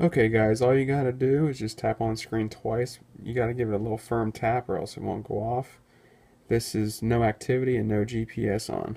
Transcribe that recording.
Okay guys, all you gotta do is just tap on screen twice. You gotta give it a little firm tap or else it won't go off. This is no activity and no GPS on.